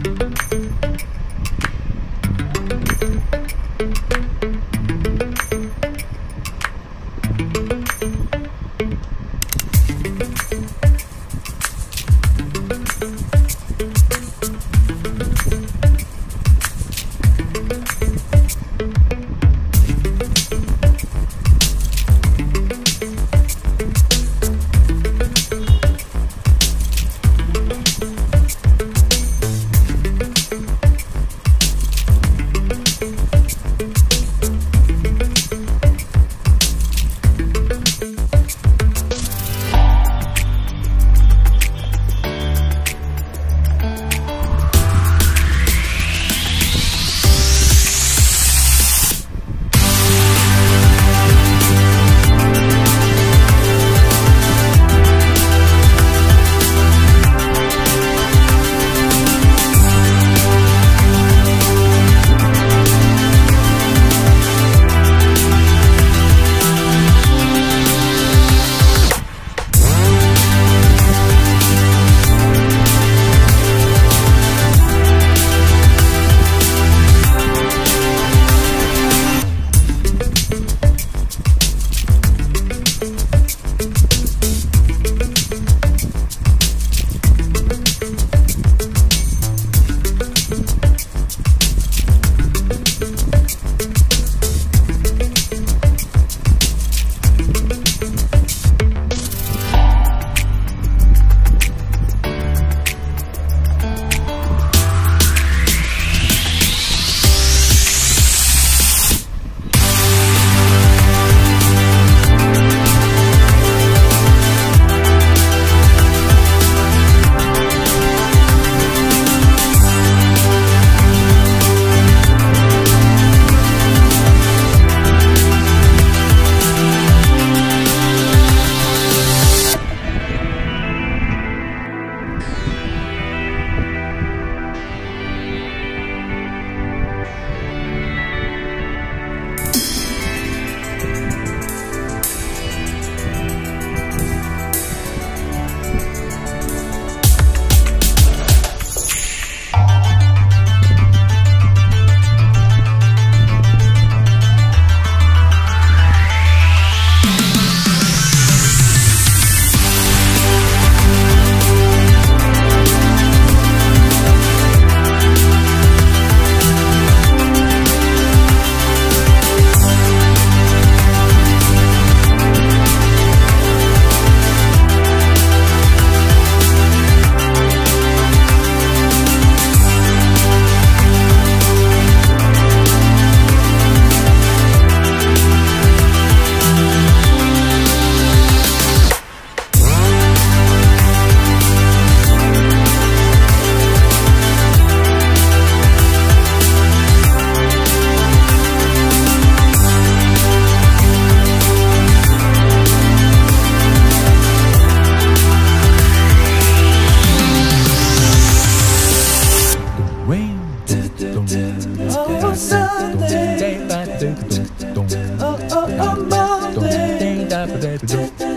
Thank you.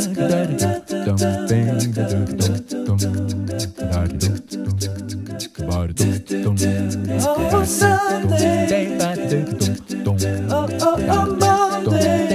Oh, Sunday. Oh, oh, oh, Monday.